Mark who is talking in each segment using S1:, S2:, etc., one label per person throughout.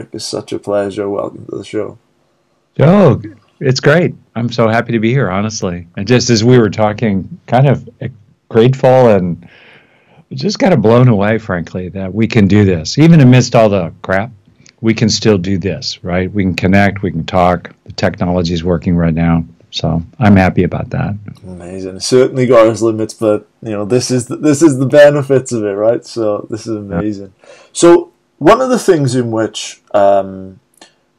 S1: Rick. It's such a pleasure. Welcome to the show.
S2: Joe, it's great. I'm so happy to be here, honestly. And just as we were talking, kind of grateful and just kind of blown away, frankly, that we can do this. Even amidst all the crap, we can still do this, right? We can connect, we can talk. The technology is working right now. So I'm happy about that.
S1: Amazing. certainly got its limits, but you know this is the, this is the benefits of it, right? So this is amazing. Yeah. So one of the things in which um,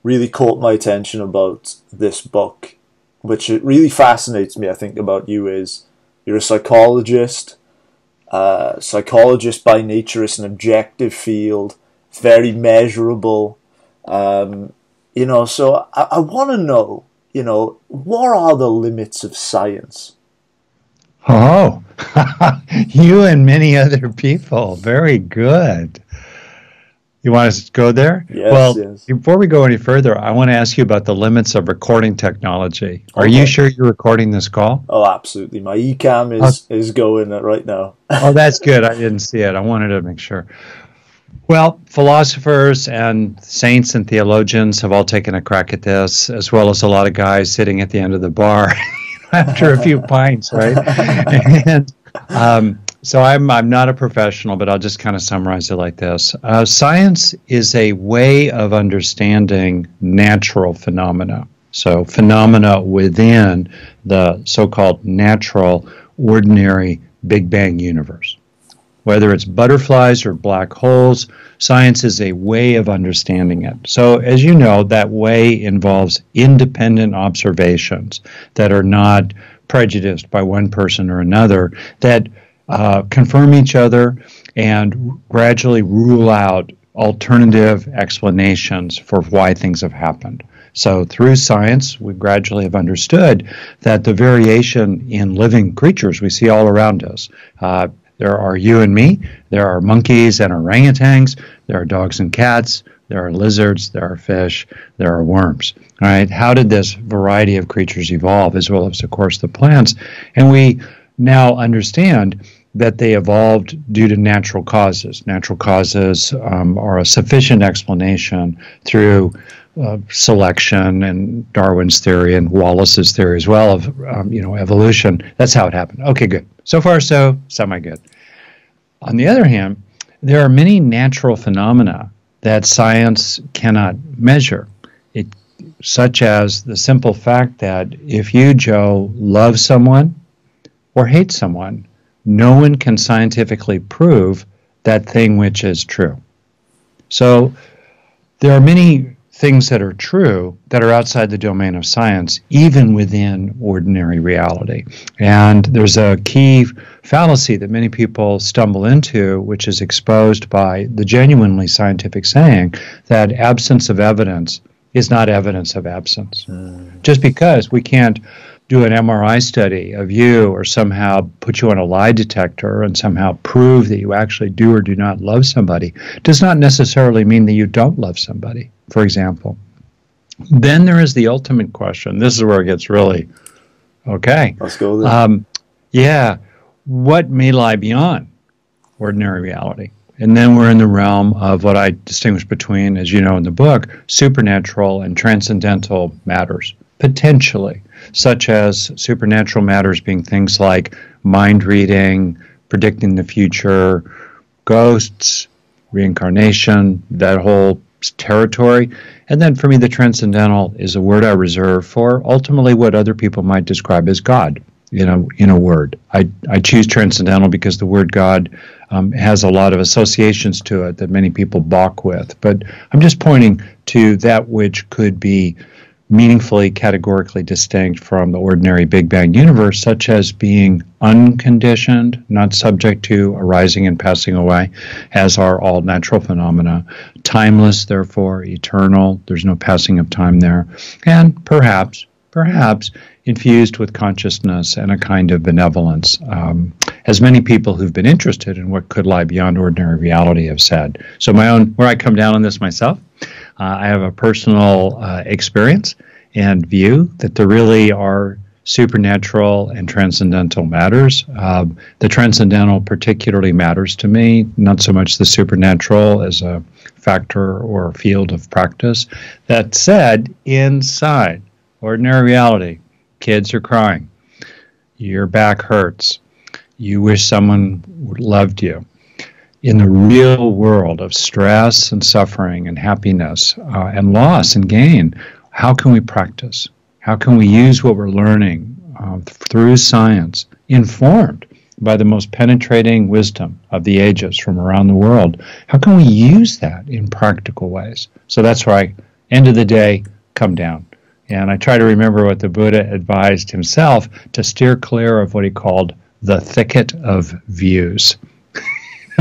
S1: really caught my attention about this book, which it really fascinates me, I think about you is you're a psychologist. Uh, psychologist by nature is an objective field, very measurable. Um, you know, so I, I want to know you know, what are the limits of science?
S2: Oh, you and many other people. Very good. You want us to go there?
S1: Yes,
S2: well,
S1: yes.
S2: before we go any further, I want to ask you about the limits of recording technology. Are okay. you sure you're recording this call?
S1: Oh, absolutely. My Ecamm is, is going right now.
S2: oh, that's good. I didn't see it. I wanted to make sure. Well, philosophers and saints and theologians have all taken a crack at this, as well as a lot of guys sitting at the end of the bar after a few pints, right? and um, so I'm I'm not a professional, but I'll just kind of summarize it like this: uh, Science is a way of understanding natural phenomena. So phenomena within the so-called natural, ordinary Big Bang universe. Whether it's butterflies or black holes, science is a way of understanding it. So, as you know, that way involves independent observations that are not prejudiced by one person or another, that uh, confirm each other and gradually rule out alternative explanations for why things have happened. So, through science, we gradually have understood that the variation in living creatures we see all around us, uh, there are you and me. There are monkeys and orangutans. There are dogs and cats. There are lizards. There are fish. There are worms. All right. How did this variety of creatures evolve, as well as, of course, the plants? And we now understand that they evolved due to natural causes. Natural causes um, are a sufficient explanation through uh, selection and Darwin's theory and Wallace's theory as well of um, you know evolution. That's how it happened. Okay, good. So far, so semi good. On the other hand, there are many natural phenomena that science cannot measure. It, such as the simple fact that if you, Joe, love someone or hate someone, no one can scientifically prove that thing which is true. So there are many things that are true that are outside the domain of science, even within ordinary reality. And there's a key fallacy that many people stumble into, which is exposed by the genuinely scientific saying that absence of evidence is not evidence of absence. Mm. Just because we can't do an MRI study of you or somehow put you on a lie detector and somehow prove that you actually do or do not love somebody does not necessarily mean that you don't love somebody, for example. Then there is the ultimate question. This is where it gets really okay.
S1: Let's go there.
S2: Um, yeah. What may lie beyond ordinary reality? And then we're in the realm of what I distinguish between, as you know in the book, supernatural and transcendental matters, potentially such as supernatural matters being things like mind reading, predicting the future, ghosts, reincarnation, that whole territory. And then for me, the transcendental is a word I reserve for ultimately what other people might describe as God. You know, in a word, I, I choose transcendental because the word God um, has a lot of associations to it that many people balk with. But I'm just pointing to that which could be meaningfully categorically distinct from the ordinary Big Bang universe, such as being unconditioned, not subject to arising and passing away, as are all natural phenomena, timeless, therefore eternal, there's no passing of time there, and perhaps, perhaps infused with consciousness and a kind of benevolence, um, as many people who've been interested in what could lie beyond ordinary reality have said. So, my own, where I come down on this myself, uh, I have a personal uh, experience and view that there really are supernatural and transcendental matters. Um, the transcendental particularly matters to me, not so much the supernatural as a factor or field of practice. That said, inside ordinary reality, kids are crying, your back hurts, you wish someone loved you. In the real world of stress and suffering and happiness uh, and loss and gain, how can we practice? How can we use what we're learning uh, through science, informed by the most penetrating wisdom of the ages from around the world? How can we use that in practical ways? So that's why, end of the day, come down. And I try to remember what the Buddha advised himself to steer clear of what he called the thicket of views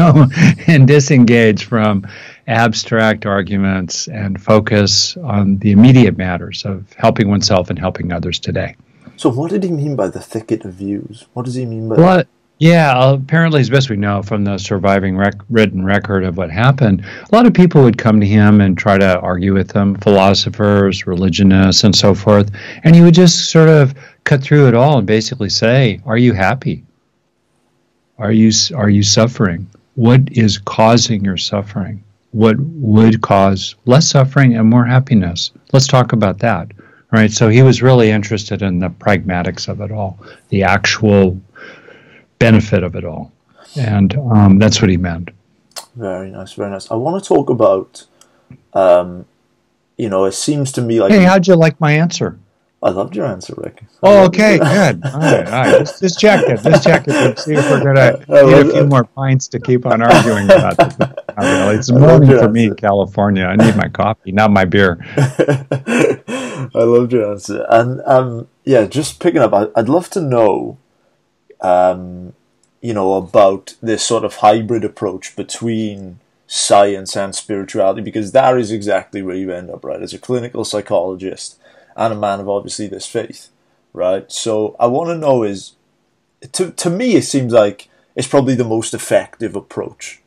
S2: and disengage from abstract arguments and focus on the immediate matters of helping oneself and helping others today.
S1: So, what did he mean by the thicket of views? What does he mean by
S2: well, that? Yeah, apparently, as best we know from the surviving rec- written record of what happened, a lot of people would come to him and try to argue with him, philosophers, religionists, and so forth. And he would just sort of cut through it all and basically say, Are you happy? Are you, are you suffering? What is causing your suffering? what would cause less suffering and more happiness. Let's talk about that. Right. So he was really interested in the pragmatics of it all, the actual benefit of it all. And um, that's what he meant.
S1: Very nice, very nice. I want to talk about, um, you know, it seems to me like.
S2: Hey, how'd you like my answer?
S1: I loved your answer, Rick.
S2: Oh, okay, good. All right, all right. Just, just check it. Just check it. Let's see if we're gonna need a few more pints to keep on arguing about this. Not really. It's morning for me in California. I need my coffee, not my beer.
S1: I loved your answer, and um, yeah, just picking up. I, would love to know, um, you know, about this sort of hybrid approach between science and spirituality, because that is exactly where you end up, right? As a clinical psychologist and a man of obviously this faith, right? So I want to know is to to me it seems like it's probably the most effective approach.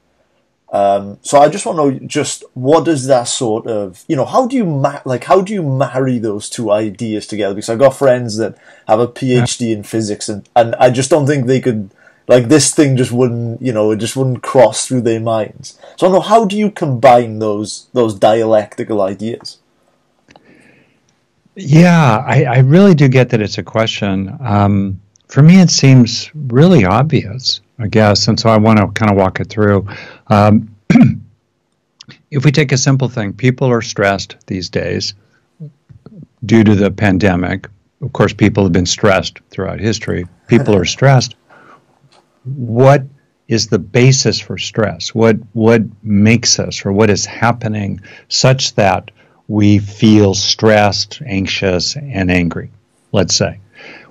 S1: Um, so I just want to know just what does that sort of you know how do you ma- like how do you marry those two ideas together? Because I've got friends that have a PhD in physics and and I just don't think they could like this thing just wouldn't you know it just wouldn't cross through their minds. So I know how do you combine those those dialectical ideas?
S2: Yeah, I, I, really do get that it's a question. Um, for me, it seems really obvious, I guess, and so I want to kind of walk it through. Um, if we take a simple thing, people are stressed these days due to the pandemic. Of course, people have been stressed throughout history. People are stressed. What is the basis for stress? What what makes us, or what is happening, such that we feel stressed, anxious, and angry, let's say.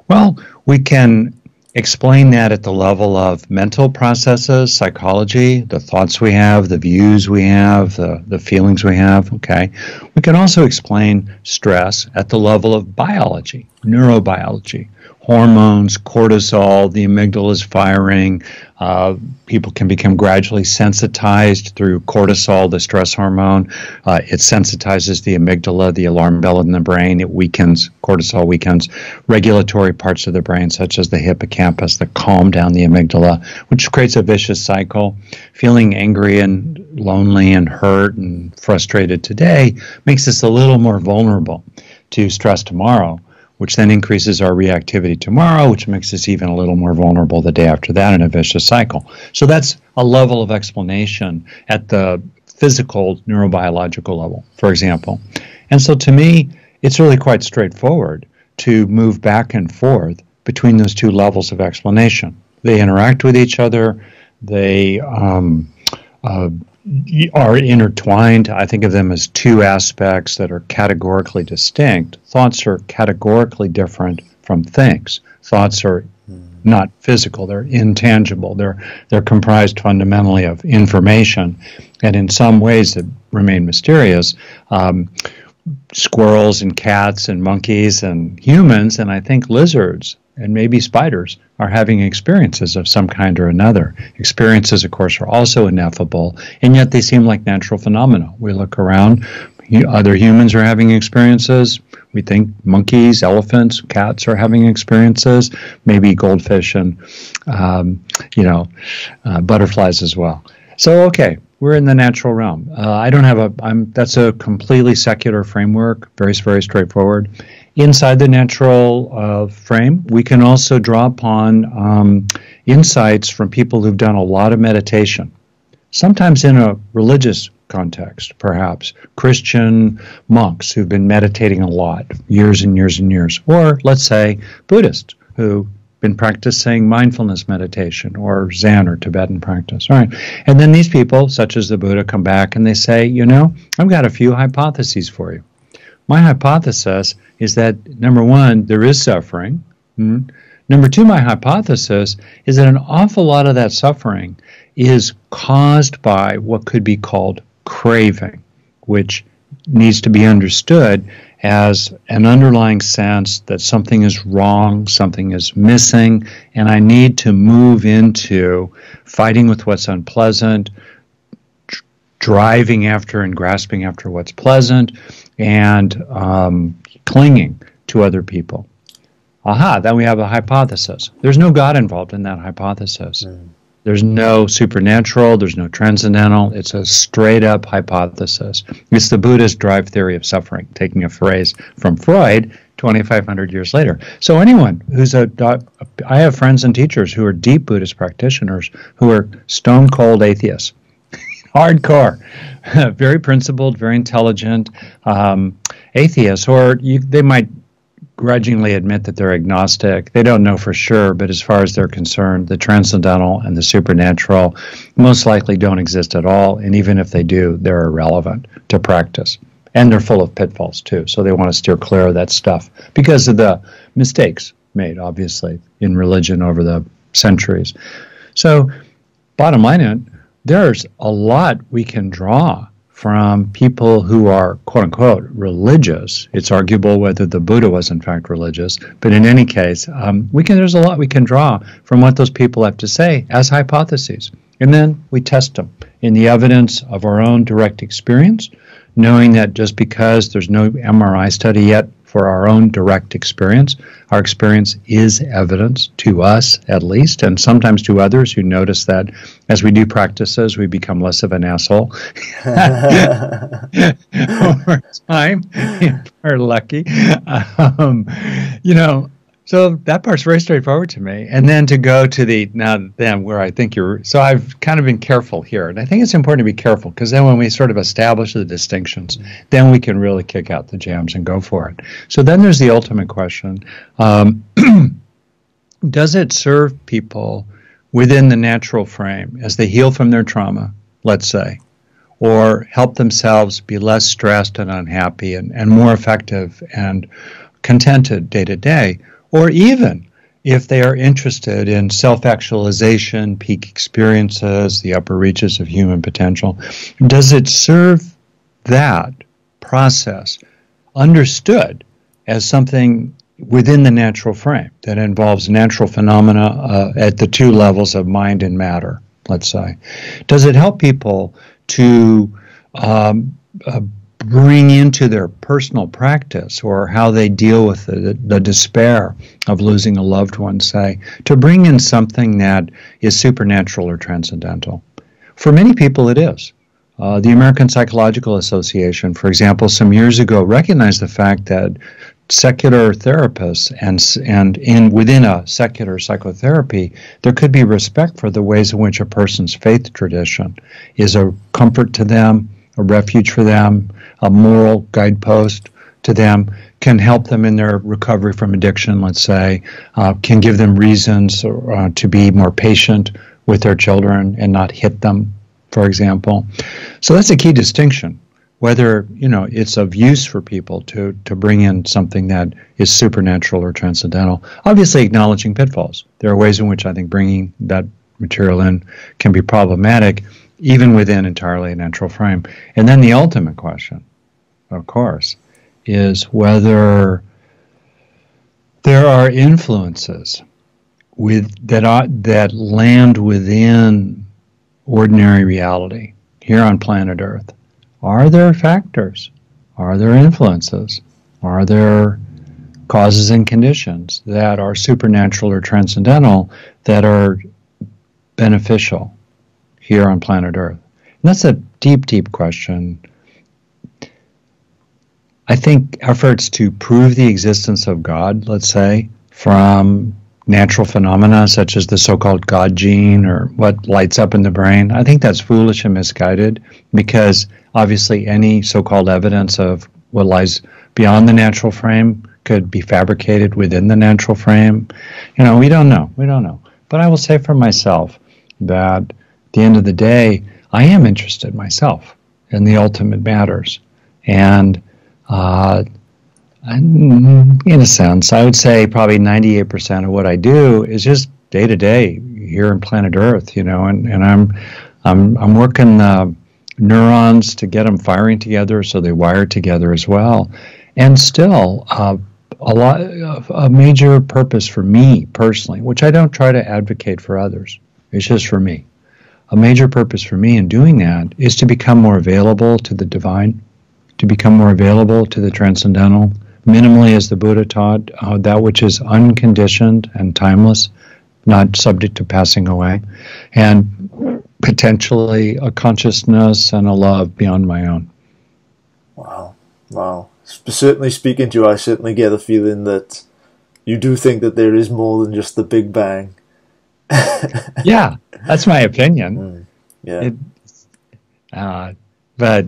S2: Well, we can explain that at the level of mental processes, psychology, the thoughts we have, the views we have, the, the feelings we have. Okay. We can also explain stress at the level of biology, neurobiology hormones, cortisol, the amygdala is firing. Uh, people can become gradually sensitized through cortisol, the stress hormone. Uh, it sensitizes the amygdala, the alarm bell in the brain. It weakens, cortisol weakens regulatory parts of the brain, such as the hippocampus, that calm down the amygdala, which creates a vicious cycle. Feeling angry and lonely and hurt and frustrated today makes us a little more vulnerable to stress tomorrow which then increases our reactivity tomorrow, which makes us even a little more vulnerable the day after that in a vicious cycle. So that's a level of explanation at the physical neurobiological level, for example. And so to me, it's really quite straightforward to move back and forth between those two levels of explanation. They interact with each other. They um, uh, are intertwined. I think of them as two aspects that are categorically distinct. Thoughts are categorically different from things. Thoughts are not physical; they're intangible. They're they're comprised fundamentally of information, and in some ways that remain mysterious. Um, squirrels and cats and monkeys and humans, and I think lizards and maybe spiders are having experiences of some kind or another. Experiences, of course, are also ineffable, and yet they seem like natural phenomena. We look around, other humans are having experiences. We think monkeys, elephants, cats are having experiences, maybe goldfish and, um, you know, uh, butterflies as well. So, okay, we're in the natural realm. Uh, I don't have a. I'm. That's a completely secular framework. Very very straightforward. Inside the natural uh, frame, we can also draw upon um, insights from people who've done a lot of meditation. Sometimes in a religious context, perhaps Christian monks who've been meditating a lot, years and years and years, or let's say Buddhists who've been practicing mindfulness meditation or Zen or Tibetan practice. Right. And then these people, such as the Buddha, come back and they say, you know, I've got a few hypotheses for you. My hypothesis is that number one, there is suffering. Mm-hmm. Number two, my hypothesis is that an awful lot of that suffering is caused by what could be called craving, which needs to be understood as an underlying sense that something is wrong, something is missing, and I need to move into fighting with what's unpleasant, driving after and grasping after what's pleasant, and um, clinging to other people. Aha, then we have a hypothesis. There's no God involved in that hypothesis. Mm. There's no supernatural, there's no transcendental. It's a straight up hypothesis. It's the Buddhist drive theory of suffering, taking a phrase from Freud 2,500 years later. So, anyone who's a, I have friends and teachers who are deep Buddhist practitioners who are stone cold atheists, hardcore, very principled, very intelligent um, atheists, or you, they might grudgingly admit that they're agnostic. They don't know for sure, but as far as they're concerned, the transcendental and the supernatural most likely don't exist at all. And even if they do, they're irrelevant to practice. And they're full of pitfalls too. So they want to steer clear of that stuff because of the mistakes made, obviously, in religion over the centuries. So, bottom line, there's a lot we can draw from people who are quote unquote religious. It's arguable whether the Buddha was in fact religious, but in any case, um, we can. There's a lot we can draw from what those people have to say as hypotheses, and then we test them in the evidence of our own direct experience, knowing that just because there's no MRI study yet for our own direct experience. Our experience is evidence to us, at least, and sometimes to others who notice that as we do practices, we become less of an asshole over time. we're lucky. Um, you know, so that part's very straightforward to me. And then to go to the now then where I think you're so I've kind of been careful here. And I think it's important to be careful because then when we sort of establish the distinctions, then we can really kick out the jams and go for it. So then there's the ultimate question. Um, does it serve people within the natural frame as they heal from their trauma, let's say, or help themselves be less stressed and unhappy and, and more effective and contented day to day? Or even if they are interested in self actualization, peak experiences, the upper reaches of human potential, does it serve that process understood as something within the natural frame that involves natural phenomena uh, at the two levels of mind and matter, let's say? Does it help people to um, uh, bring into their personal practice or how they deal with the, the despair of losing a loved one, say, to bring in something that is supernatural or transcendental. For many people, it is. Uh, the American Psychological Association, for example, some years ago recognized the fact that secular therapists and and in within a secular psychotherapy, there could be respect for the ways in which a person's faith tradition is a comfort to them, a refuge for them, a moral guidepost to them, can help them in their recovery from addiction, let's say, uh, can give them reasons uh, to be more patient with their children and not hit them, for example. So that's a key distinction. Whether you know it's of use for people to to bring in something that is supernatural or transcendental. Obviously, acknowledging pitfalls. There are ways in which I think bringing that material in can be problematic even within entirely a natural frame. And then the ultimate question, of course, is whether there are influences with that are, that land within ordinary reality here on planet Earth. Are there factors? Are there influences? Are there causes and conditions that are supernatural or transcendental that are beneficial here on planet Earth. that's a deep, deep question. I think efforts to prove the existence of God, let's say, from natural phenomena such as the so-called God gene or what lights up in the brain, I think that's foolish and misguided because obviously any so-called evidence of what lies beyond the natural frame could be fabricated within the natural frame. You know, we don't know. We don't know. But I will say for myself that at the end of the day, I am interested myself in the ultimate matters. And uh, in a sense, I would say probably 98% of what I do is just day to day here in planet Earth, you know, and, and I'm, I'm, I'm working uh, neurons to get them firing together so they wire together as well. And still, uh, a lot, a major purpose for me personally, which I don't try to advocate for others. It's just for me. A major purpose for me in doing that is to become more available to the divine, to become more available to the transcendental, minimally as the Buddha taught, uh, that which is unconditioned and timeless, not subject to passing away, and potentially a consciousness and a love beyond my own.
S1: Wow. Wow. Certainly speaking to you, I certainly get a feeling that you do think that there is more than just the Big Bang.
S2: yeah, that's my opinion. Mm,
S1: yeah. It,
S2: uh, but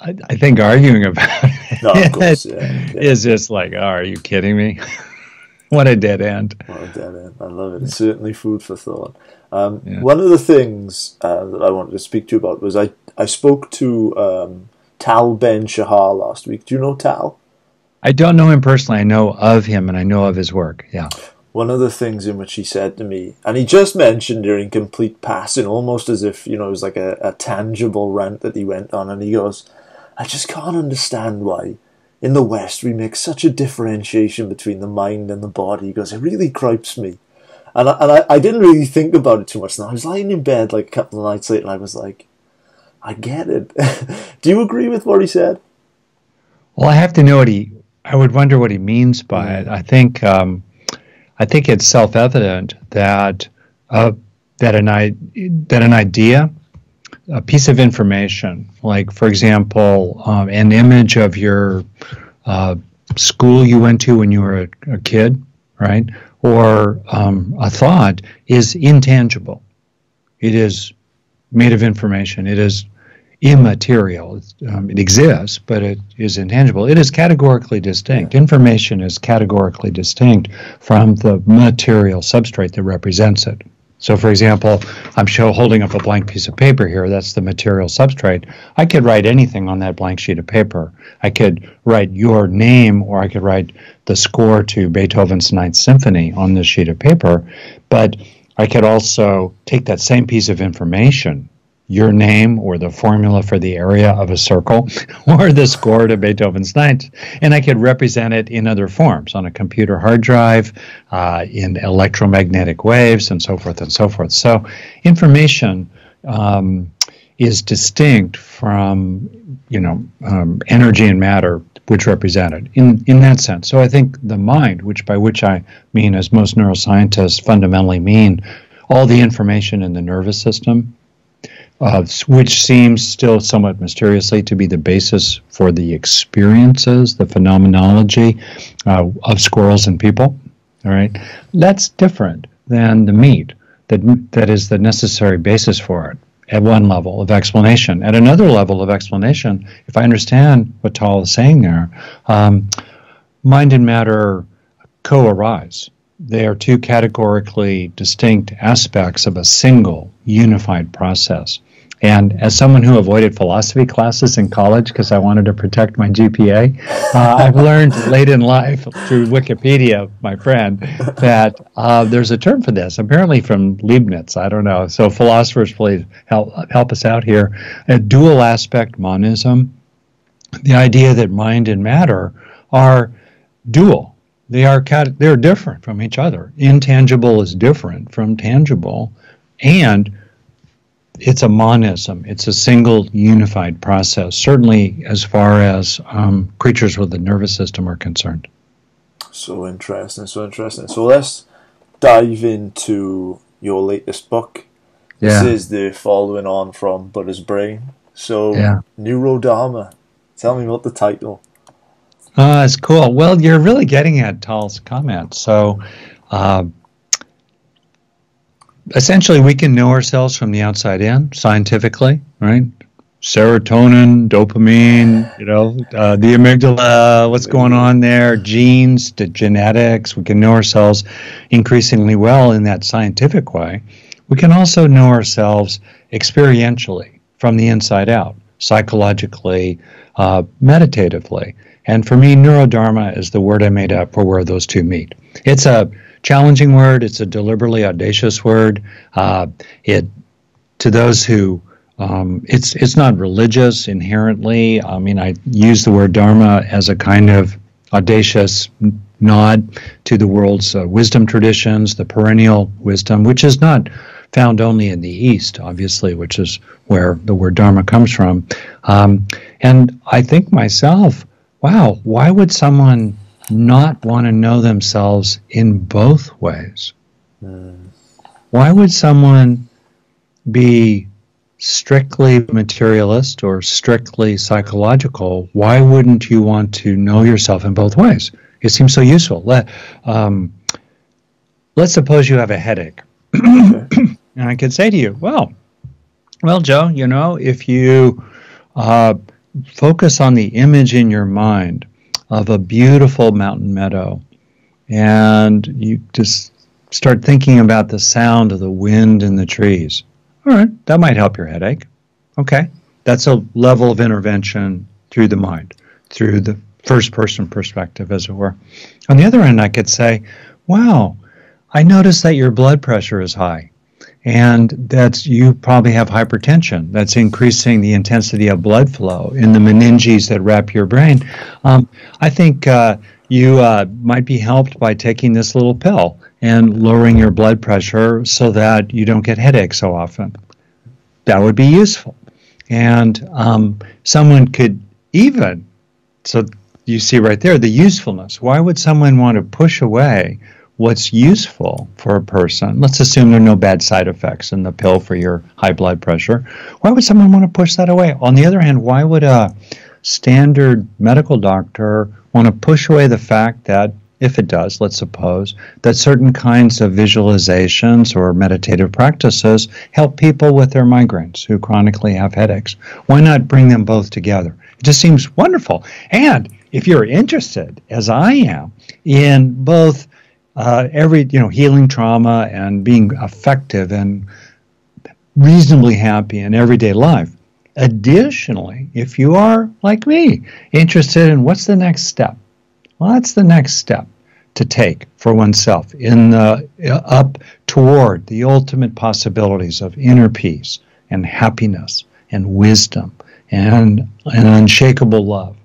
S2: I, I, think arguing about it, no, course, yeah, yeah. is just like, oh, are you kidding me? what a dead end.
S1: What a dead end. I love it. It's certainly food for thought. Um, yeah. One of the things uh, that I wanted to speak to you about was I, I spoke to um, Tal Ben Shahar last week. Do you know Tal?
S2: I don't know him personally. I know of him and I know of his work. Yeah.
S1: One of the things in which he said to me, and he just mentioned during complete passing, almost as if, you know, it was like a, a tangible rant that he went on, and he goes, I just can't understand why in the West we make such a differentiation between the mind and the body. He goes, it really gripes me. And I, and I, I didn't really think about it too much. And I was lying in bed like a couple of nights later and I was like, I get it. Do you agree with what he said?
S2: Well, I have to know what he. I would wonder what he means by mm. it. I think. Um, I think it's self-evident that uh, that an that an idea, a piece of information, like for example, um, an image of your uh, school you went to when you were a, a kid, right, or um, a thought, is intangible. It is made of information. It is immaterial. Um, it exists, but it is intangible. It is categorically distinct. Information is categorically distinct from the material substrate that represents it. So, for example, I'm show, holding up a blank piece of paper here. That's the material substrate. I could write anything on that blank sheet of paper. I could write your name, or I could write the score to Beethoven's Ninth Symphony on this sheet of paper. But I could also take that same piece of information your name or the formula for the area of a circle or the score to Beethoven's Ninth, and I could represent it in other forms on a computer hard drive, uh, in electromagnetic waves, and so forth and so forth. So, information um, is distinct from, you know, um, energy and matter, which represent it in in that sense. So, I think the mind, which by which I mean, as most neuroscientists fundamentally mean, all the information in the nervous system uh, which seems still somewhat mysteriously to be the basis for the experiences, the phenomenology uh, of squirrels and people. All right, that's different than the meat that that is the necessary basis for it at one level of explanation. At another level of explanation, if I understand what Tal is saying there, um, mind and matter co-arise. They are two categorically distinct aspects of a single unified process. And as someone who avoided philosophy classes in college because I wanted to protect my GPA, uh, I've learned late in life through Wikipedia, my friend, that uh, there's a term for this, apparently from Leibniz. I don't know. So, philosophers, please help, help us out here. A dual aspect monism, the idea that mind and matter are dual. They are they're different from each other. Intangible is different from tangible, and it's a monism. It's a single unified process, certainly as far as um, creatures with the nervous system are concerned.
S1: So interesting, so interesting. So let's dive into your latest book,
S2: Yeah.
S1: This is the following on from Buddha's Brain. So,
S2: Yeah.
S1: Neurodharma. Tell me about the title.
S2: Uh, it's cool. Well, you're really getting at Tal's comment. So, uh, essentially, we can know ourselves from the outside in scientifically, right? Serotonin, dopamine, you know, uh, the amygdala, what's going on there, genes, the genetics. We can know ourselves increasingly well in that scientific way. We can also know ourselves experientially from the inside out, psychologically, uh, meditatively. And for me, neurodharma is the word I made up for where those two meet. It's a challenging word. It's a deliberately audacious word. Uh, it to those who um, it's it's not religious inherently. I mean, I use the word dharma as a kind of audacious nod to the world's uh, wisdom traditions, the perennial wisdom, which is not found only in the East, obviously, which is where the word dharma comes from. Um, and I think myself, wow, why would someone not want to know themselves in both ways? Why would someone be strictly materialist or strictly psychological? Why wouldn't you want to know yourself in both ways? It seems so useful. Let, um, let's suppose you have a headache. and I could say to you, well, well, Joe, you know, if you uh, focus on the image in your mind of a beautiful mountain meadow and you just start thinking about the sound of the wind in the trees, all right, that might help your headache. Okay, that's a level of intervention through the mind, through the first person perspective, as it were. On the other end, I could say, wow, I notice that your blood pressure is high and that's you probably have hypertension that's increasing the intensity of blood flow in the meninges that wrap your brain. Um, i think uh, you uh, might be helped by taking this little pill and lowering your blood pressure so that you don't get headaches so often. That would be useful. And um, someone could even so you see right there the usefulness. Why would someone want to push away what's useful for a person. Let's assume there are no bad side effects in the pill for your high blood pressure. Why would someone want to push that away? On the other hand, why would a standard medical doctor want to push away the fact that if it does, let's suppose, that certain kinds of visualizations or meditative practices help people with their migraines who chronically have headaches. Why not bring them both together? It just seems wonderful. And if you're interested, as I am, in both uh, every you know healing trauma and being effective and reasonably happy in everyday life. Additionally, if you are like me, interested in what's the next step, well, that's the next step to take for oneself in the up toward the ultimate possibilities of inner peace and happiness and wisdom and an unshakable love.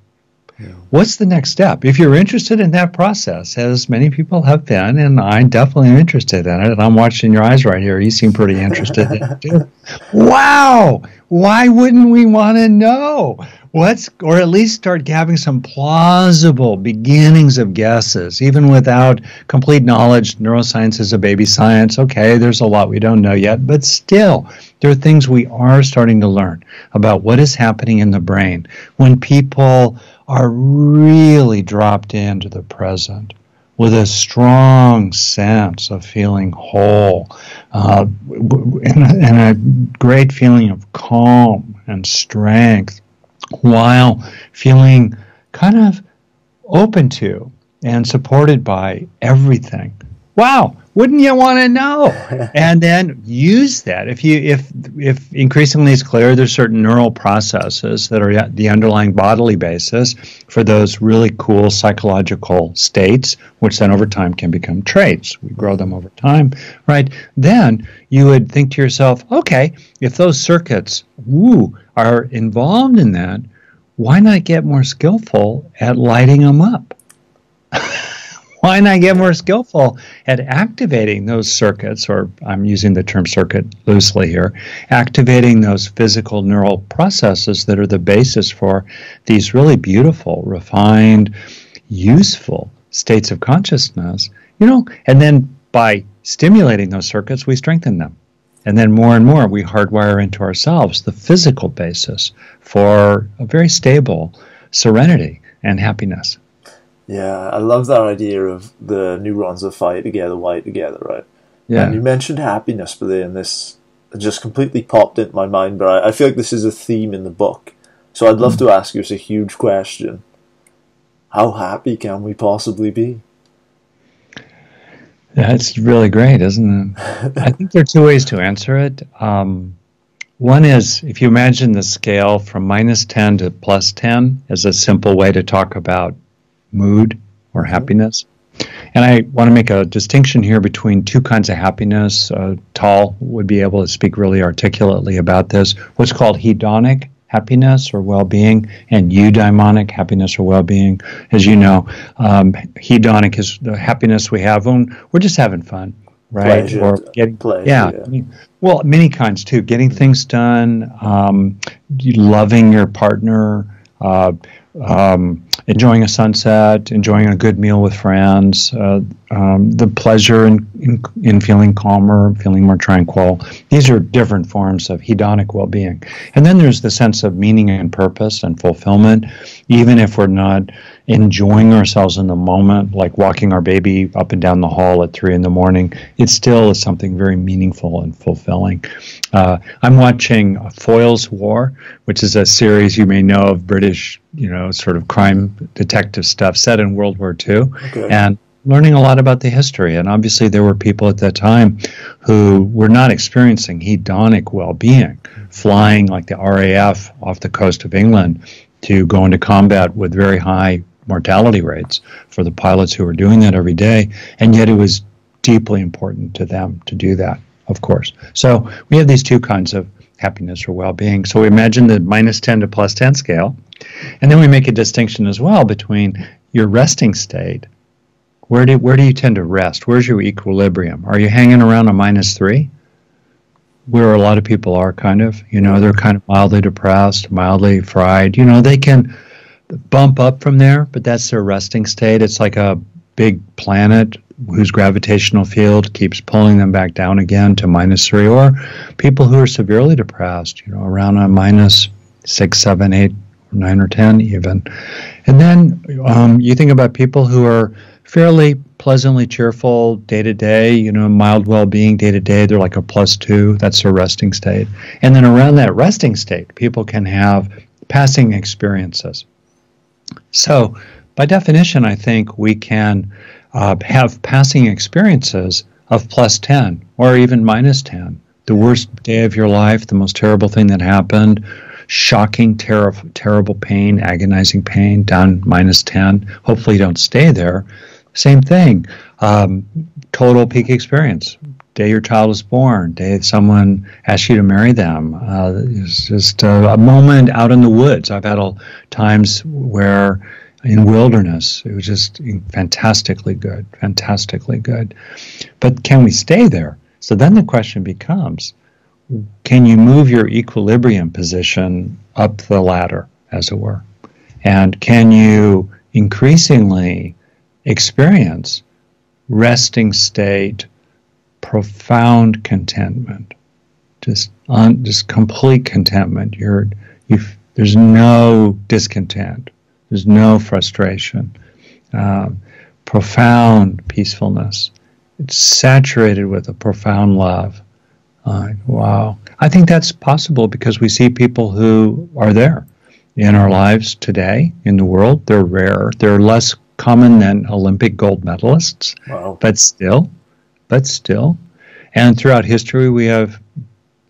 S2: What's the next step? If you're interested in that process, as many people have been, and I definitely am interested in it, and I'm watching your eyes right here, you seem pretty interested in it. Wow! Why wouldn't we want to know? What's, or at least start having some plausible beginnings of guesses, even without complete knowledge. Neuroscience is a baby science. Okay, there's a lot we don't know yet, but still, there are things we are starting to learn about what is happening in the brain when people are really dropped into the present with a strong sense of feeling whole uh, and, a, and a great feeling of calm and strength while feeling kind of open to and supported by everything. Wow, wouldn't you want to know? and then use that. If you if if increasingly it's clear there's certain neural processes that are the underlying bodily basis for those really cool psychological states, which then over time can become traits. We grow them over time, right? Then you would think to yourself, okay, if those circuits, woo, are involved in that, why not get more skillful at lighting them up? why not get more skillful at activating those circuits, or I'm using the term circuit loosely here, activating those physical neural processes that are the basis for these really beautiful, refined, useful states of consciousness, you know, and then by stimulating those circuits, we strengthen them. And then more and more, we hardwire into ourselves the physical basis for a very stable serenity and happiness.
S1: Yeah, I love that idea of the neurons that fire together, wire together, right? Yeah. And you mentioned happiness, but then this just completely popped into my mind. But I, I feel like this is a theme in the book. So I'd love mm. to ask you it's a huge question. How happy can we possibly be?
S2: That's really great, isn't it? I think there are two ways to answer it. Um, one is if you imagine the scale from minus 10 to plus 10 as a simple way to talk about mood or happiness. And I want to make a distinction here between two kinds of happiness. Uh, Tal would be able to speak really articulately about this. What's called hedonic happiness or well-being and eudaimonic happiness or well-being as you know um, hedonic is the happiness we have when we're just having fun right
S1: Pleasure. or getting
S2: Pleasure, yeah, yeah. I mean, well many kinds too getting things done um, loving your partner uh, um, enjoying a sunset, enjoying a good meal with friends, uh, um, the pleasure in, in, in, feeling calmer, feeling more tranquil. These are different forms of hedonic well being. And then there's the sense of meaning and purpose and fulfillment, even if we're not enjoying ourselves in the moment, like walking our baby up and down the hall at three in the morning, it still is something very meaningful and fulfilling. Uh, I'm watching Foyle's War, which is a series you may know of British, you know, sort of crime detective stuff set in World War II, okay. and learning a lot about the history. And obviously, there were people at that time who were not experiencing hedonic well-being, flying like the RAF off the coast of England to go into combat with very high mortality rates for the pilots who were doing that every day, and yet it was deeply important to them to do that, of course. So we have these two kinds of happiness or well-being. So we imagine the minus 10 to plus 10 scale, and then we make a distinction as well between your resting state. Where do, where do you tend to rest? Where's your equilibrium? Are you hanging around a minus three? Where a lot of people are, kind of. You know, they're kind of mildly depressed, mildly fried. You know, they can bump up from there, but that's their resting state. It's like a big planet whose gravitational field keeps pulling them back down again to minus three, or people who are severely depressed, you know, around a minus six, seven, eight, nine, or ten, even. And then um, you think about people who are fairly pleasantly cheerful day to day, you know, mild well being day to day. They're like a plus two. That's their resting state. And then around that resting state, people can have passing experiences. So, by definition, I think we can uh, have passing experiences of plus 10 or even minus 10. The worst day of your life, the most terrible thing that happened, shocking, ter- terrible pain, agonizing pain, down minus 10. Hopefully, you don't stay there. Same thing, um, total peak experience. Day your child is born, day someone asks you to marry them. Uh, it's just a, a, moment out in the woods. I've had all times where in wilderness it was just fantastically good, fantastically good. But can we stay there? So then the question becomes can you move your equilibrium position up the ladder, as it were? And can you increasingly experience resting state profound contentment, just un, just complete contentment. You're you there's no discontent, there's no frustration, uh, profound peacefulness. It's saturated with a profound love. Uh, wow, I think that's possible because we see people who are there in our lives today in the world. They're rare. They're less common than Olympic gold medalists, wow. but still, but still. And throughout history, we have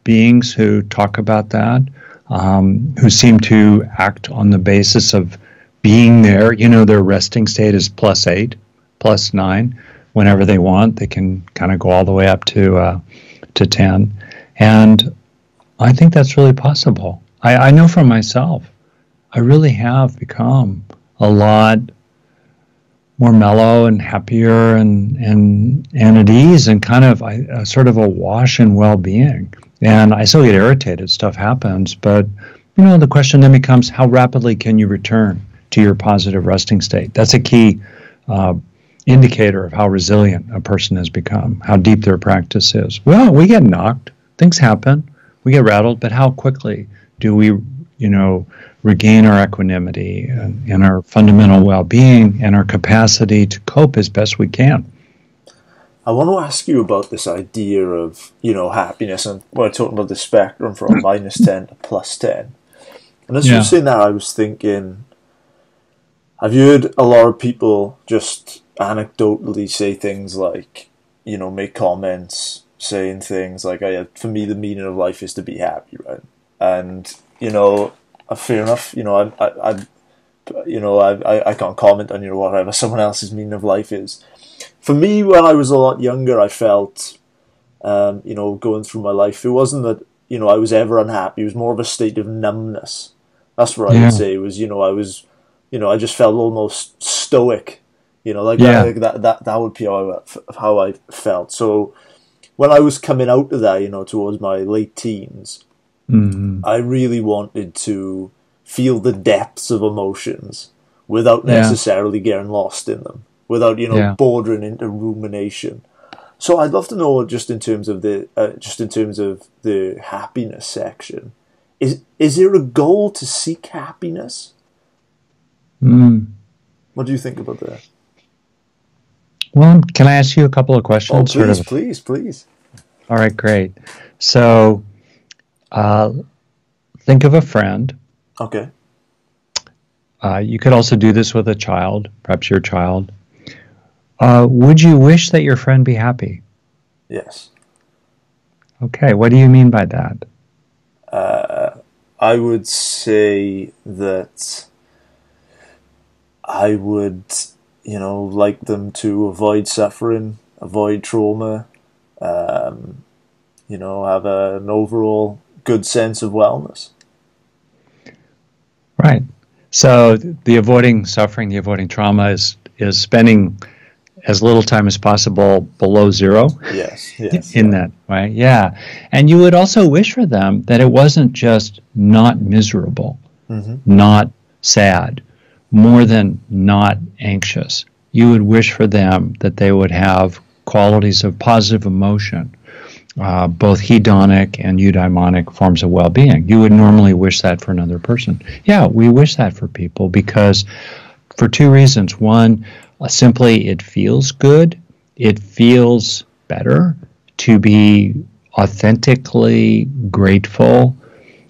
S2: beings who talk about that, um, who seem to act on the basis of being there. You know, their resting state is plus eight, plus nine. Whenever they want, they can kind of go all the way up to uh, to ten. And I think that's really possible. I, I know for myself, I really have become a lot more mellow and happier and and and at ease and kind of a, sort of a wash in well-being. And I still get irritated. Stuff happens, but you know the question then becomes how rapidly can you return to your positive resting state? That's a key uh, indicator of how resilient a person has become, how deep their practice is. Well, we get knocked. things happen. We get rattled, but how quickly do we, you know, regain our equanimity and, and our fundamental well-being and our capacity to cope as best we can?
S1: I want to ask you about this idea of, you know, happiness and we're talking about the spectrum from minus 10 to plus 10. And as yeah. you were saying that, I was thinking, have you heard a lot of people just anecdotally say things like, you know, make comments saying things like, oh, for me, the meaning of life is to be happy, right? And, you know, uh, fair enough, you know, I, I, I you know, I, I can't comment on, you know, whatever someone else's meaning of life is. For me, when I was a lot younger, I felt, um, you know, going through my life, it wasn't that, you know, I was ever unhappy. It was more of a state of numbness. That's what I would say. It was, you know, I was, you know, I just felt almost stoic you know, like yeah. that, that, that, that would be how I, how I felt. So when I was coming out of that, you know, towards my late teens,
S2: mm-hmm.
S1: I really wanted to feel the depths of emotions without necessarily yeah. getting lost in them, without, you know, yeah. bordering into rumination. So I'd love to know, just in terms of the, uh, just in terms of the happiness section, is is there a goal to seek happiness?
S2: Mm.
S1: What do you think about that?
S2: Well, can I ask you a couple of questions?
S1: Oh, please, sort of? please, please.
S2: All right, great. So, uh, think of a friend.
S1: Okay.
S2: Uh, you could also do this with a child, perhaps your child. Uh, would you wish that your friend be happy?
S1: Yes.
S2: Okay, what do you mean by that?
S1: Uh, I would say that I would you know, like them to avoid suffering, avoid trauma, um, you know, have a, an overall good sense of wellness.
S2: Right. So the avoiding suffering, the avoiding trauma is is spending as little time as possible below zero.
S1: Yes, yes.
S2: In that way, yeah. And you would also wish for them that it wasn't just not miserable,
S1: mm-hmm.
S2: not sad, more than not anxious. You would wish for them that they would have qualities of positive emotion, uh, both hedonic and eudaimonic forms of well being. You would normally wish that for another person. Yeah, we wish that for people because for two reasons. One, uh, simply it feels good, it feels better to be authentically grateful.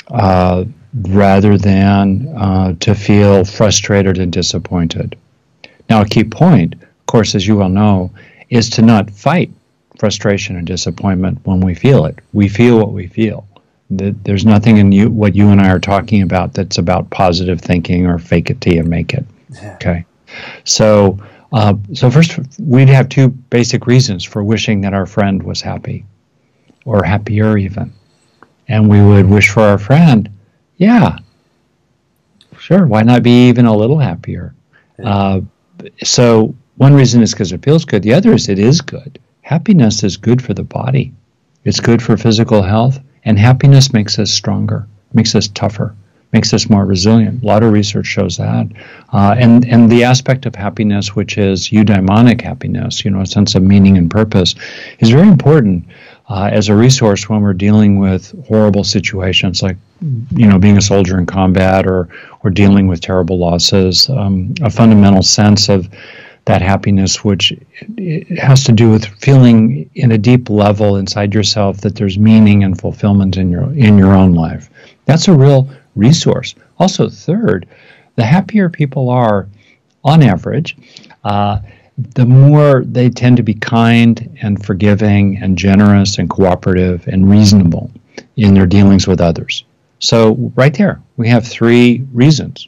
S2: Uh, rather than uh, to feel frustrated and disappointed. Now, a key point, of course, as you well know, is to not fight frustration and disappointment when we feel it. We feel what we feel. There's nothing in you, what you and I are talking about that's about positive thinking or fake it till you make it.
S1: Yeah.
S2: Okay. So, uh, so first, we'd have two basic reasons for wishing that our friend was happy, or happier even, and we would wish for our friend yeah, sure. Why not be even a little happier? Yeah. Uh, so one reason is because it feels good. The other is it is good. Happiness is good for the body. It's good for physical health, and happiness makes us stronger, makes us tougher, makes us more resilient. A lot of research shows that, uh, and and the aspect of happiness, which is eudaimonic happiness, you know, a sense of meaning and purpose, is very important uh, as a resource when we're dealing with horrible situations like you know being a soldier in combat or or dealing with terrible losses um, a fundamental sense of that happiness which has to do with feeling in a deep level inside yourself that there's meaning and fulfillment in your in your own life that's a real resource also third the happier people are on average uh, the more they tend to be kind and forgiving and generous and cooperative and reasonable in their dealings with others. So, right there, we have three reasons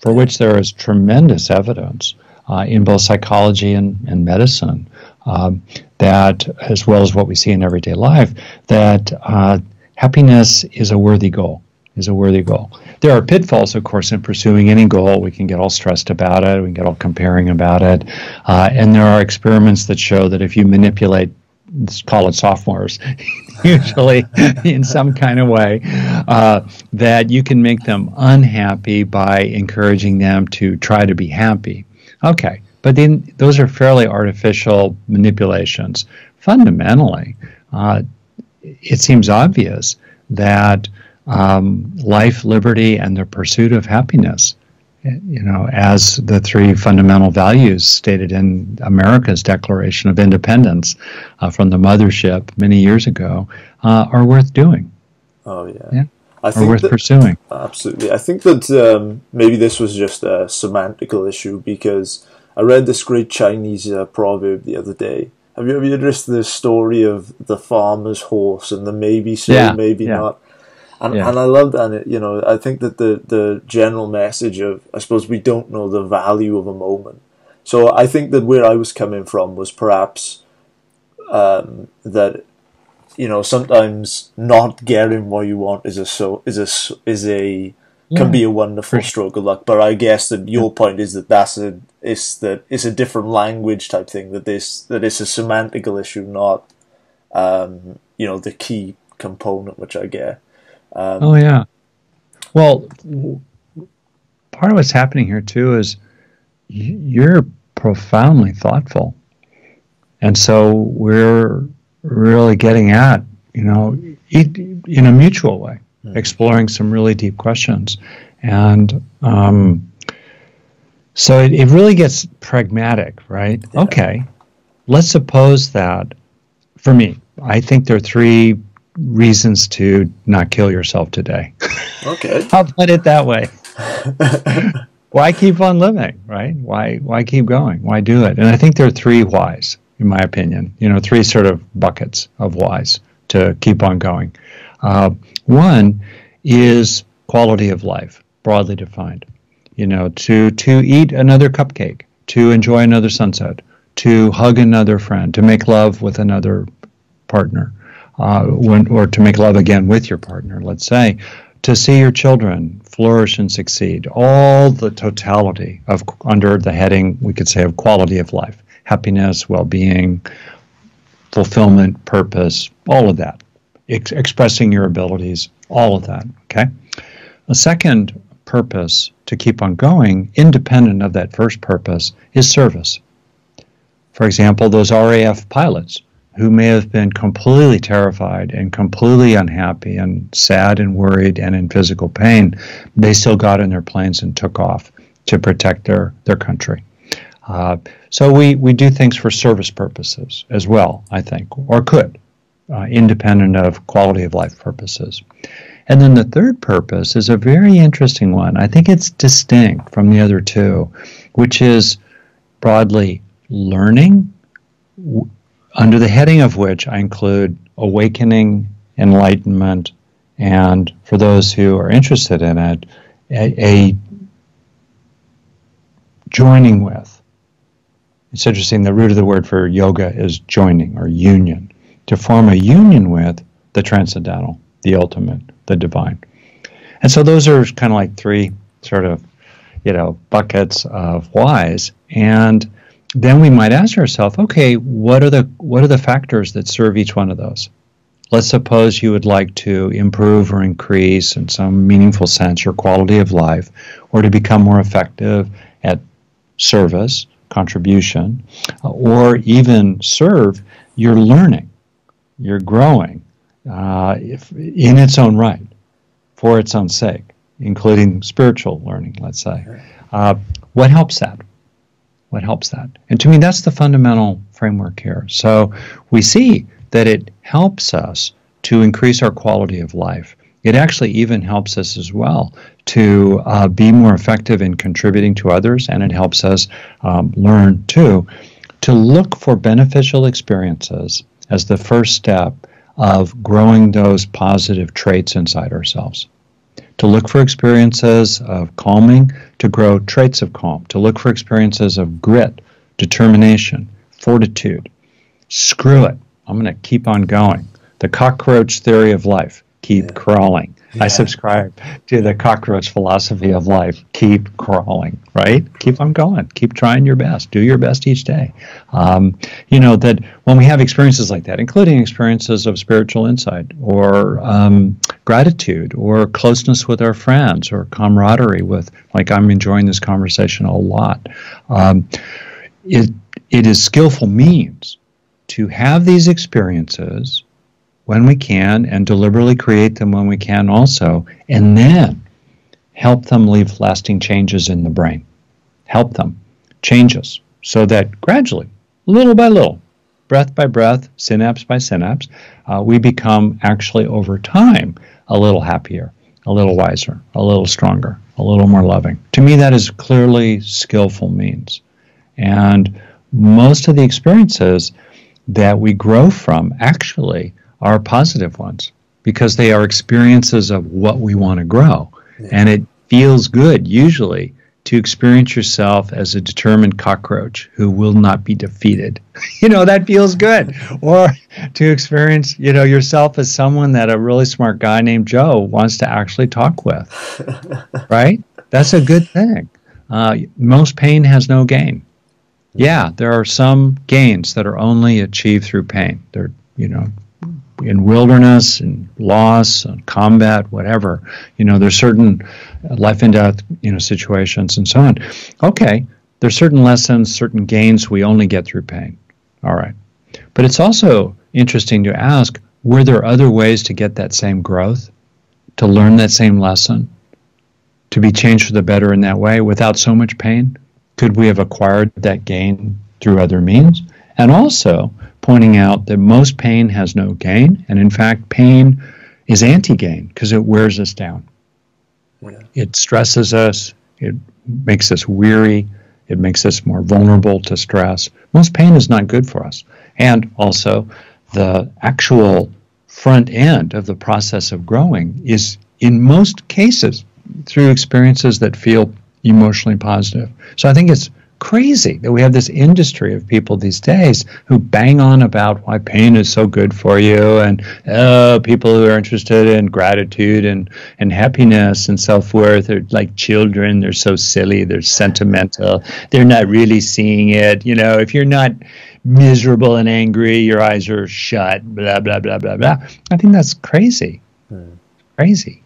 S2: for which there is tremendous evidence uh, in both psychology and, and medicine um, that, as well as what we see in everyday life, that uh, happiness is a worthy goal is a worthy goal. There are pitfalls, of course, in pursuing any goal. We can get all stressed about it, we can get all comparing about it. Uh, and there are experiments that show that if you manipulate, call it sophomores, usually in some kind of way, uh, that you can make them unhappy by encouraging them to try to be happy. Okay, but then those are fairly artificial manipulations. Fundamentally, uh, it seems obvious that um, life, liberty, and the pursuit of happiness, you know, as the three fundamental values stated in America's Declaration of Independence uh, from the mothership many years ago, uh, are worth doing.
S1: Oh yeah.
S2: Yeah.
S1: I
S2: Are worth
S1: that-
S2: pursuing.
S1: Absolutely. I think that um, maybe this was just a semantical issue because I read this great Chinese uh, proverb the other day. Have you ever noticed the story of the farmer's horse and the maybe so,
S2: Yeah,
S1: maybe
S2: yeah.
S1: not? And,
S2: Yeah.
S1: and I love that. and You know, I think that the, the general message of, I suppose, we don't know the value of a moment. So I think that where I was coming from was perhaps um, that you know sometimes not getting what you want is a so is a is a can be a wonderful stroke of luck. But I guess that your point is that that's a is that it's a different language type thing. That this that it's a semantical issue, not um, you know the key component, which I get. Um,
S2: Oh yeah. Well, part of what's happening here too is you're profoundly thoughtful, and so we're really getting at you know in a mutual way, exploring some really deep questions, and um, so it, it really gets pragmatic, right? Okay, let's suppose that for me, I think there are three reasons to not kill yourself today.
S1: okay.
S2: I'll put it that way. why keep on living, right? Why why keep going? Why do it? And I think there are three whys, in my opinion. You know, three sort of buckets of whys to keep on going. Uh, one is quality of life, broadly defined. You know, to to eat another cupcake, to enjoy another sunset, to hug another friend, to make love with another partner, uh, when, or to make love again with your partner, let's say, to see your children flourish and succeed. All the totality of under the heading we could say of quality of life, happiness, well-being, fulfillment, purpose, all of that, Ex- expressing your abilities, all of that. Okay. A second purpose to keep on going, independent of that first purpose, is service. For example, those RAF pilots who may have been completely terrified and completely unhappy and sad and worried and in physical pain, they still got in their planes and took off to protect their, their country. Uh, so we, we do things for service purposes as well, I think, or could, uh, independent of quality of life purposes. And then the third purpose is a very interesting one. I think it's distinct from the other two, which is broadly learning, under the heading of which I include awakening, enlightenment, and for those who are interested in it, a, a joining with. It's interesting, the root of the word for yoga is joining or union, to form a union with the transcendental, the ultimate, the divine. And so those are kind of like three sort of, you know, buckets of whys. And then we might ask ourselves, okay, what are the what are the factors that serve each one of those? Let's suppose you would like to improve or increase in some meaningful sense your quality of life or to become more effective at service, contribution, uh, or even serve, you're learning, you're growing uh, if, in its own right, for its own sake, including spiritual learning, let's say. Uh, what helps that? What helps that? And to me, that's the fundamental framework here. So we see that it helps us to increase our quality of life. It actually even helps us as well to uh, be more effective in contributing to others, and it helps us um, learn too to look for beneficial experiences as the first step of growing those positive traits inside ourselves. To look for experiences of calming, to grow traits of calm, to look for experiences of grit, determination, fortitude. Screw it. I'm going to keep on going. The cockroach theory of life keep
S1: Yeah.
S2: crawling. I subscribe to the cockroach philosophy of life. Keep crawling, right? Keep on going. Keep trying your best. Do your best each day. Um, you know, that when we have experiences like that, including experiences of spiritual insight or um, gratitude or closeness with our friends or camaraderie with, like I'm enjoying this conversation a lot, um, it, it is skillful means to have these experiences when we can and deliberately create them when we can also, and then help them leave lasting changes in the brain. Help them changes so that gradually, little by little, breath by breath, synapse by synapse, uh, we become actually over time a little happier, a little wiser, a little stronger, a little more loving. To me, that is clearly skillful means. And most of the experiences that we grow from actually are positive ones because they are experiences of what we want to grow. Yeah. And it feels good usually to experience yourself as a determined cockroach who will not be defeated. you know, that feels good. Or to experience, you know, yourself as someone that a really smart guy named Joe wants to actually talk with. right? That's a good thing. Uh, most pain has no gain. Yeah, there are some gains that are only achieved through pain. They're, you know, in wilderness and loss and combat, whatever. You know, there's certain life and death, you know, situations and so on. Okay, there's certain lessons, certain gains we only get through pain. All right. But it's also interesting to ask, were there other ways to get that same growth, to learn that same lesson, to be changed for the better in that way without so much pain? Could we have acquired that gain through other means? And also, pointing out that most pain has no gain, and in fact, pain is anti gain because it wears us down. Yeah. It stresses us, it makes us weary, it makes us more vulnerable to stress. Most pain is not good for us. And also, the actual front end of the process of growing is, in most cases, through experiences that feel emotionally positive. So I think it's crazy that we have this industry of people these days who bang on about why pain is so good for you and uh, people who are interested in gratitude and, and happiness and self-worth. Are like children. They're so silly. They're sentimental. They're not really seeing it. You know if you're not miserable and angry your eyes are shut blah blah blah blah blah. I think that's crazy. Hmm. crazy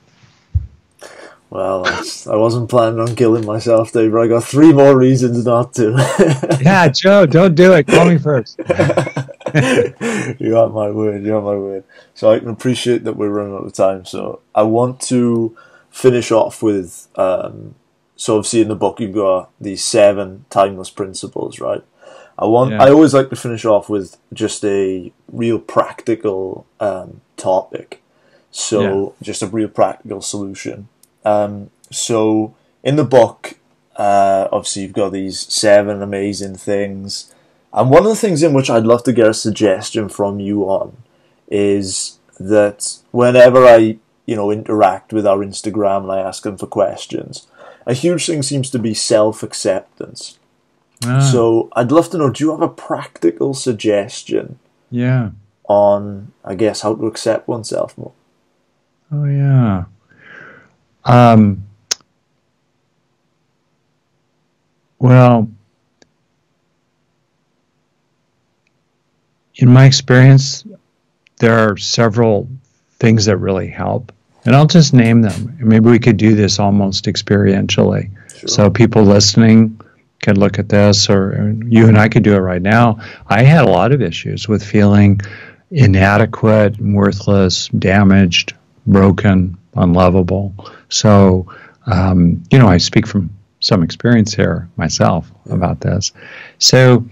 S1: well, I wasn't planning on killing myself, Dave, but I got three more reasons not to.
S2: yeah, Joe, don't do it. Call me first.
S1: you have my word. You have my word. So I can appreciate that we're running out of time. So I want to finish off with. Um, so obviously in the book you've got these seven timeless principles, right? I want. Yeah. I always like to finish off with just a real practical um, topic. So yeah. just a real practical solution. Um, so in the book, uh, obviously you've got these seven amazing things, and one of the things in which I'd love to get a suggestion from you on is that whenever I you know interact with our Instagram and I ask them for questions, a huge thing seems to be self acceptance. Ah. So I'd love to know: Do you have a practical suggestion?
S2: Yeah.
S1: On I guess how to accept oneself more.
S2: Oh yeah. Um, well, in my experience, there are several things that really help. And I'll just name them. Maybe we could do this almost experientially. Sure. So people listening could look at this, or you and I could do it right now. I had a lot of issues with feeling inadequate, worthless, damaged, broken, unlovable. So, um, you know, I speak from some experience here myself about this. So,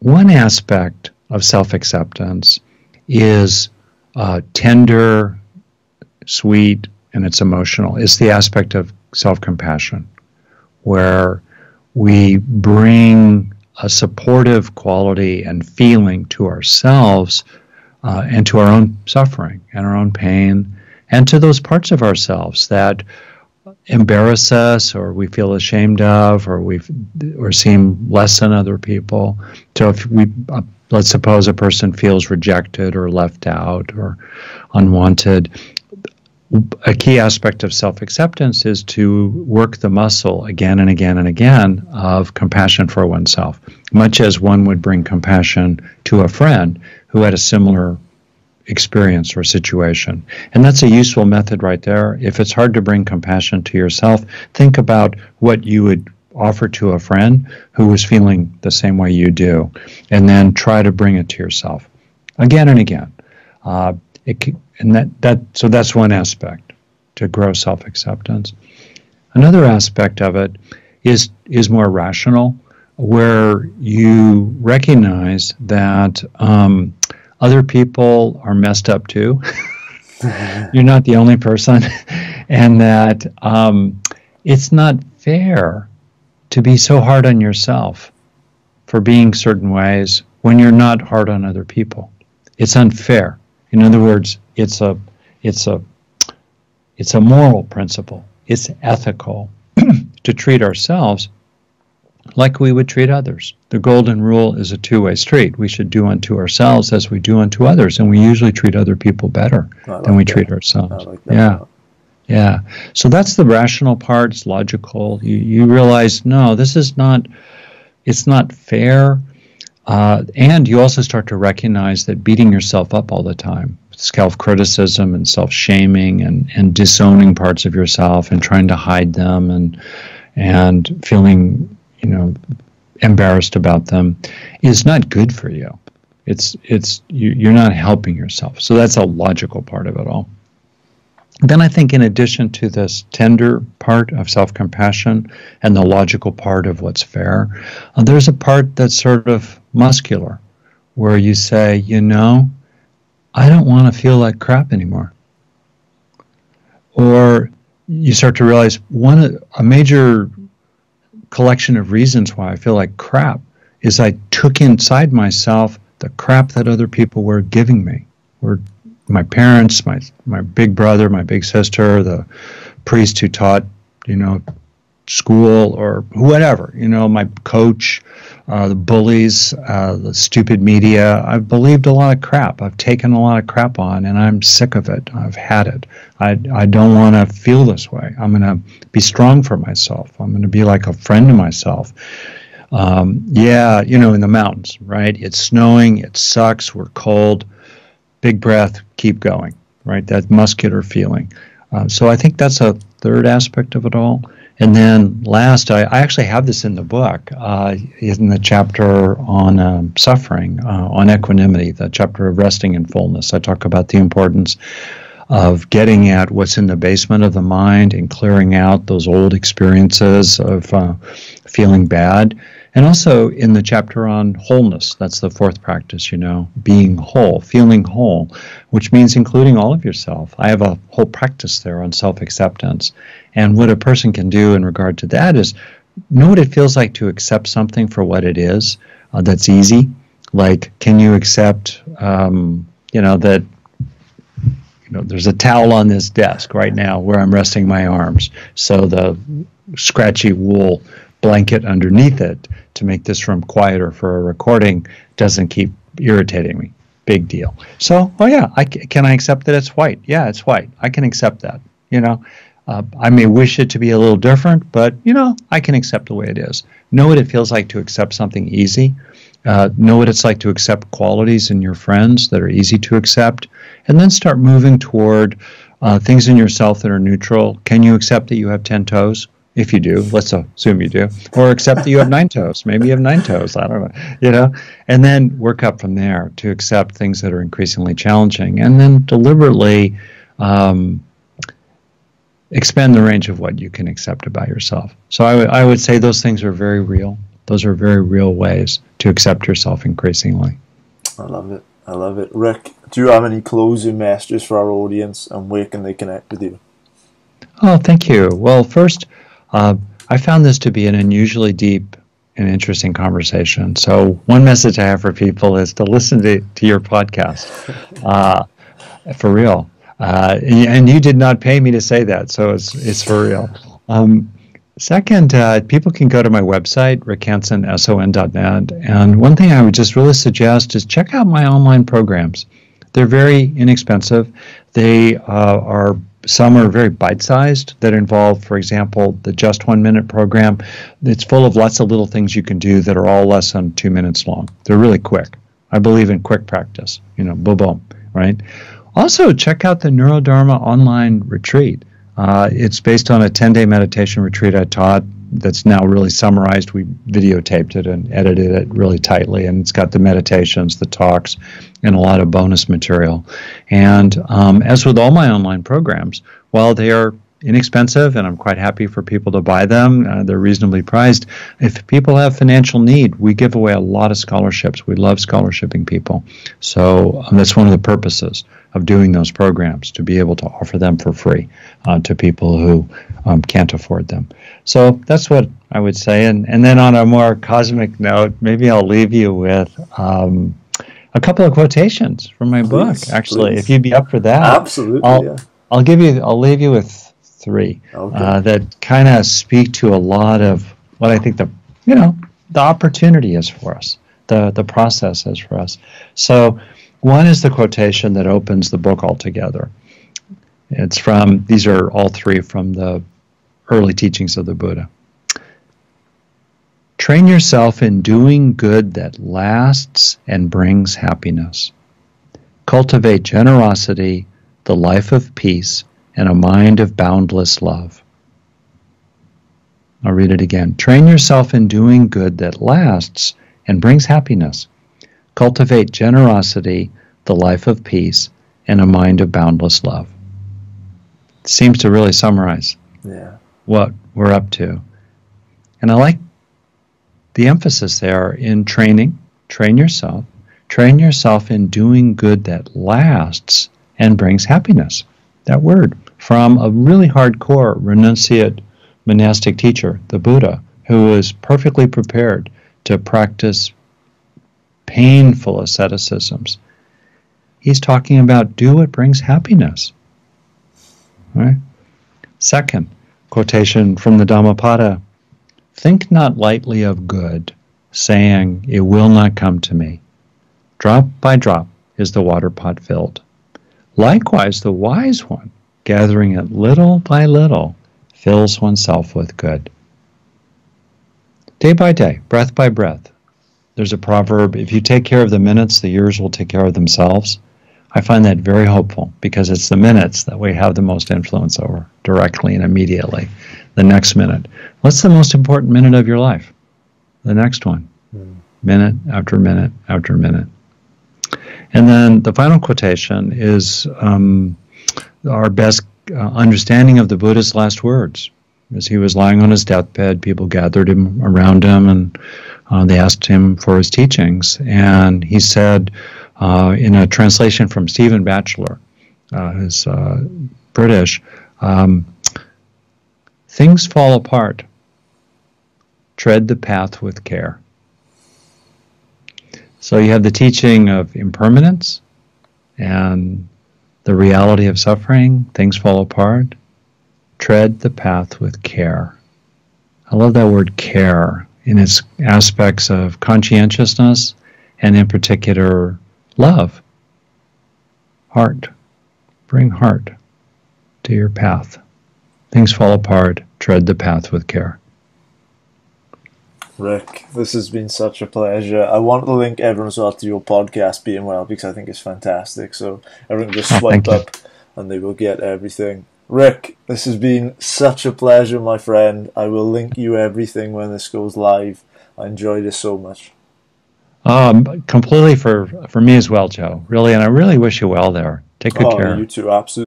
S2: one aspect of self acceptance is uh, tender, sweet, and it's emotional. It's the aspect of self compassion where we bring a supportive quality and feeling to ourselves uh, and to our own suffering and our own pain and to those parts of ourselves that embarrass us or we feel ashamed of or we or seem less than other people. So if we uh, let's suppose a person feels rejected or left out or unwanted a key aspect of self-acceptance is to work the muscle again and again and again of compassion for oneself much as one would bring compassion to a friend who had a similar experience or situation. And that's a useful method right there. If it's hard to bring compassion to yourself, think about what you would offer to a friend who was feeling the same way you do, and then try to bring it to yourself again and again. Uh, it, and that, that so that's one aspect to grow self acceptance. Another aspect of it is is more rational, where you recognize that um, other people are messed up too. You're not the only person, and that um, it's not fair to be so hard on yourself for being certain ways when you're not hard on other people. It's unfair. In other words, it's a it's a it's a moral principle. It's ethical to treat ourselves like we would treat others. The golden rule is a two way street. We should do unto ourselves as we do unto others, and we usually treat other people better like than we that. treat ourselves. Like yeah. Yeah. So that's the rational part. It's logical. You, you realize, no, this is not, it's not fair. Uh, and you also start to recognize that beating yourself up all the time, self criticism and self shaming and, and disowning parts of yourself and trying to hide them and, and feeling you know embarrassed about them is not good for you. It's it's you, you're not helping yourself. So that's a logical part of it all. Then I think, in addition to this tender part of self compassion and the logical part of what's fair, uh, there's a part that's sort of muscular, where you say, you know, I don't want to feel like crap anymore. Or you start to realize one a major collection of reasons why I feel like crap is I took inside myself the crap that other people were giving me, were my parents, my my big brother, my big sister, the priest who taught, you know, school or whatever, you know, my coach, uh, the bullies, uh, the stupid media. I've believed a lot of crap. I've taken a lot of crap on, and I'm sick of it. I've had it. I, I don't want to feel this way. I'm going to be strong for myself. I'm going to be like a friend to myself. Um, yeah, you know, in the mountains, right? It's snowing. It sucks. We're cold. Big breath. Keep going, right? That muscular feeling. Uh, so I think that's a third aspect of it all. And then last, I, I actually have this in the book, uh, in the chapter on um, suffering, uh, on equanimity, the chapter of resting in fullness. I talk about the importance of getting at what's in the basement of the mind and clearing out those old experiences of uh, feeling bad and also in the chapter on wholeness, that's the fourth practice, you know, being whole, feeling whole, which means including all of yourself. I have a whole practice there on self acceptance. And what a person can do in regard to that is know what it feels like to accept something for what it is uh, that's easy. Like, can you accept, um, you know, that you know, there's a towel on this desk right now where I'm resting my arms. So the scratchy wool blanket underneath it to make this room quieter for a recording doesn't keep irritating me. Big deal. So, oh yeah, I, can I accept that it's white? Yeah, it's white. I can accept that. You know, uh, I may wish it to be a little different, but you know, I can accept the way it is. Know what it feels like to accept something easy. Uh, know what it's like to accept qualities in your friends that are easy to accept, and then start moving toward uh, things in yourself that are neutral. Can you accept that you have ten toes? If you do let's assume you do or accept that you have nine toes. Maybe you have nine toes. I don't know you know? And then work up from there to accept things that are increasingly challenging and then deliberately um, expand the range of what you can accept about yourself. So I, w- I would say those things are very real. Those are very real ways to accept yourself increasingly.
S1: I love it. I love it. Rick do you have any closing messages for our audience and where can they connect with you?
S2: Oh thank you. Well first uh, I found this to be an unusually deep and interesting conversation. So, one message I have for people is to listen to, to your podcast uh, for real. Uh, and you did not pay me to say that, so it's, it's for real. Um, second, uh, people can go to my website, rickhanson.son.net. And one thing I would just really suggest is check out my online programs. They're very inexpensive. They uh, are some are very bite sized that involve, for example, the Just One Minute program. It's full of lots of little things you can do that are all less than two minutes long. They're really quick. I believe in quick practice, you know, boom, boom, right? Also, check out the Neurodharma online retreat. Uh, it's based on a 10 day meditation retreat I taught that's now really summarized. We videotaped it and edited it really tightly, and it's got the meditations, the talks, and a lot of bonus material. And um, as with all my online programs, while they are inexpensive and I'm quite happy for people to buy them. Uh, they're reasonably priced. If people have financial need, we give away a lot of scholarships. We love scholarshiping people. So um, that's one of the purposes of doing those programs to be able to offer them for free uh, to people who um, can't afford them. So that's what I would say. And, and then on a more cosmic note, maybe I'll leave you with. Um, a couple of quotations from my please, book, actually, please. if you'd be up for that.
S1: Absolutely.
S2: I'll,
S1: yeah.
S2: I'll give you. I'll leave you with three okay. uh, that kind of speak to a lot of what I think the you know the opportunity is for us, the the process is for us. So one is the quotation that opens the book altogether. It's from these are all three from the early teachings of the Buddha. Train yourself in doing good that lasts and brings happiness. Cultivate generosity, the life of peace, and a mind of boundless love. I'll read it again. Train yourself in doing good that lasts and brings happiness. Cultivate generosity, the life of peace, and a mind of boundless love. It seems to really summarize
S1: yeah.
S2: What we're up to. And I like the emphasis there in training, train yourself, train yourself in doing good that lasts and brings happiness. That word from a really hardcore renunciate monastic teacher, the Buddha, who was perfectly prepared to practice painful asceticisms. He's talking about do what brings happiness. Right? Second quotation from the Dhammapada Think not lightly of good, saying, It will not come to me. Drop by drop is the water pot filled. Likewise, the wise one gathering it little by little, fills oneself with good. Day by day, breath by breath. There's a proverb if you take care of the minutes, the years will take care of themselves. I find that very hopeful because it's the minutes that we have the most influence over directly and immediately. The next minute. What's the most important minute of your life? The next one. Mm. Minute after minute after minute. And then the final quotation is um, our best uh, understanding of the Buddha's last words. As he was lying on his deathbed, people gathered him around him and uh, they asked him for his teachings. And he said, in a translation from Stephen Batchelor, uh, who's uh, British, um, things fall apart. Tread the path with care. So you have the teaching of impermanence and the reality of suffering, things fall apart. Tread the path with care. I love that word care in its aspects of conscientiousness and, in particular, love. Heart. Bring heart to your path. Things fall apart. Tread the path with care.
S1: Rick, this has been such a pleasure. I want to link everyone as well to your podcast, Being Well, because I think it's fantastic. So everyone just oh, swipe oh, up and they will get everything. Rick, this has been such a pleasure, my friend. I will link you everything when this goes live. I enjoyed it so much.
S2: Um, completely for for me as well, Joe. Really, and I really wish you well there. Take good
S1: oh,
S2: care.
S1: You too, absolutely.